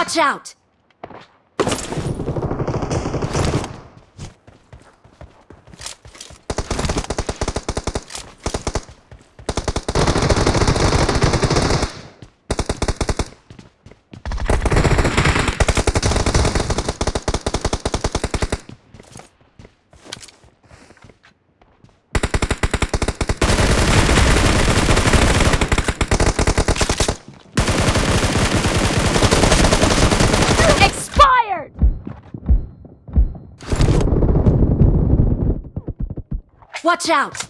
Watch out! Watch out!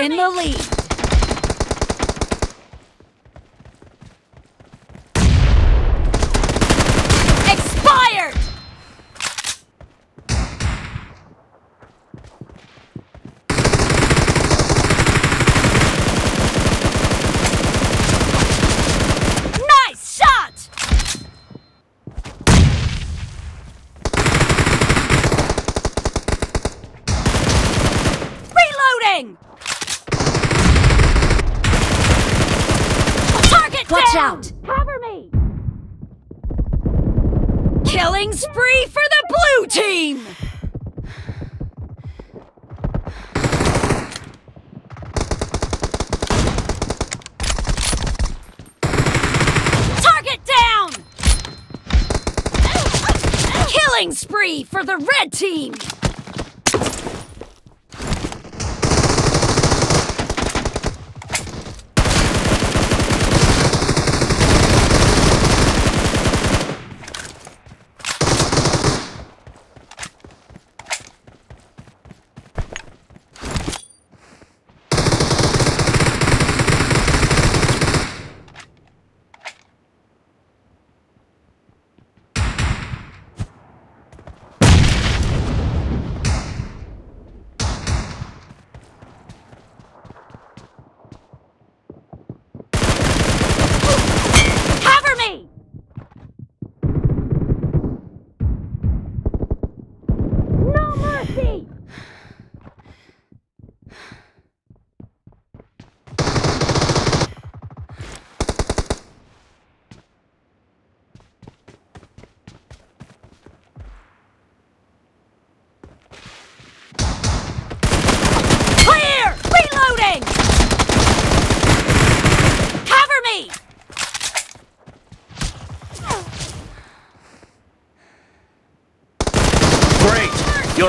in the lead. Expired! Watch down! out! Cover me! Killing spree for the blue team! Target down! Killing spree for the red team! Cover me! No mercy! Clear! Reloading! Cover me! Great. You're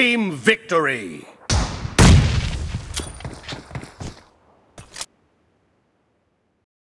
team victory!